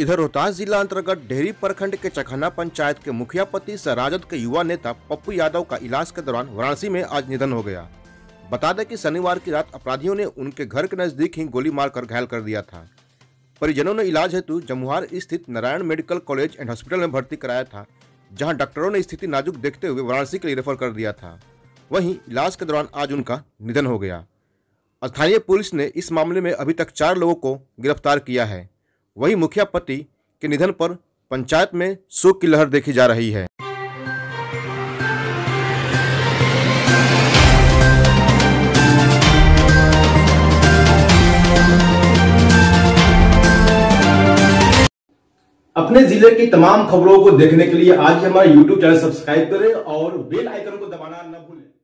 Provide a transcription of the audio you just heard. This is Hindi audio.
इधर रोहतास जिला अंतर्गत डेहरी प्रखंड के चखना पंचायत के मुखिया पति सह राजद के युवा नेता पप्पू यादव का इलाज के दौरान वाराणसी में आज निधन हो गया। बता दें कि शनिवार की रात अपराधियों ने उनके घर के नज़दीक ही गोली मारकर घायल कर दिया था। परिजनों ने इलाज हेतु जमुहार स्थित Narayan medical college and hospital में भर्ती कराया था, जहाँ डॉक्टरों ने स्थिति नाजुक देखते हुए वाराणसी के लिए रेफर कर दिया था। वहीं इलाज के दौरान आज उनका निधन हो गया। स्थानीय पुलिस ने इस मामले में अभी तक चार लोगों को गिरफ़्तार किया है। वहीं मुखिया पति के निधन पर पंचायत में शोक की लहर देखी जा रही है। अपने ज़िले की तमाम खबरों को देखने के लिए आज हमारा YouTube चैनल सब्सक्राइब करें और बेल आइकन को दबाना न भूलें।